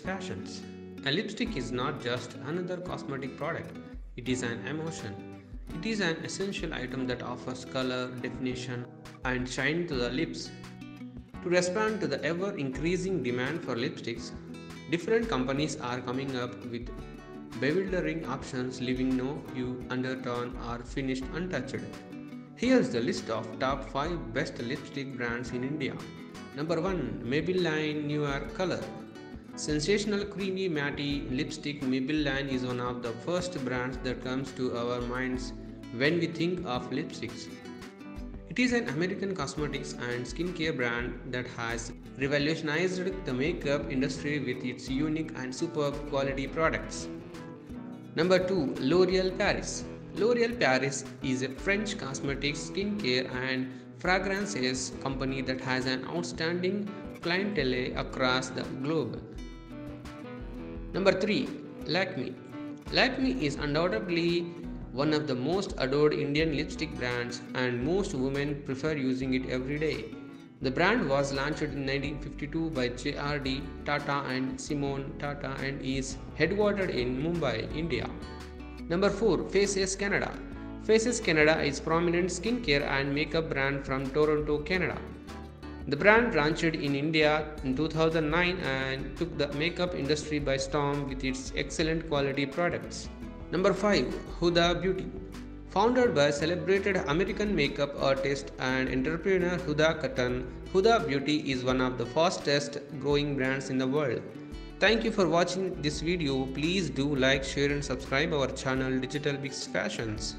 Fashions. A lipstick is not just another cosmetic product, it is an emotion. It is an essential item that offers color, definition, and shine to the lips. To respond to the ever increasing demand for lipsticks, different companies are coming up with bewildering options leaving no hue, undertone, or finish untouched. Here's the list of top 5 best lipstick brands in India. Number 1 Maybelline New York Color Sensational creamy matte lipstick Maybelline is one of the first brands that comes to our minds when we think of lipsticks. It is an American cosmetics and skincare brand that has revolutionized the makeup industry with its unique and superb quality products. Number 2 L'Oreal Paris L'Oreal Paris is a French cosmetics, skincare, and fragrances company that has an outstanding clientele across the globe. Number 3 Lakme Lakme is undoubtedly one of the most adored Indian lipstick brands, and most women prefer using it every day. The brand was launched in 1952 by J.R.D. Tata and Simone Tata and is headquartered in Mumbai, India. Number 4 Faces Canada Faces Canada is prominent skincare and makeup brand from Toronto, Canada. The brand launched in India in 2009 and took the makeup industry by storm with its excellent quality products. Number 5 Huda Beauty Founded by celebrated American makeup artist and entrepreneur Huda Kattan, Huda Beauty is one of the fastest growing brands in the world. Thank you for watching this video. Please do like, share and subscribe our channel DigitalBix Fashions.